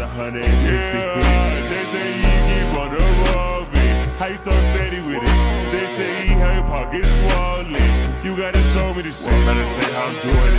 a hundred and sixty yeah, They say he keep on the roving. How you so steady with it? They say he had pockets swollen. You gotta show me this shit. Well, meditate how I'm doing